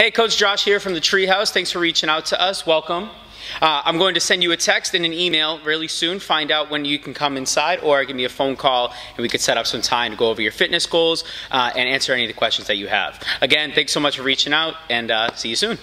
Hey, Coach Josh here from the Treehouse. Thanks for reaching out to us. Welcome. Uh, I'm going to send you a text and an email really soon. Find out when you can come inside, or give me a phone call, and we could set up some time to go over your fitness goals uh, and answer any of the questions that you have. Again, thanks so much for reaching out, and uh, see you soon.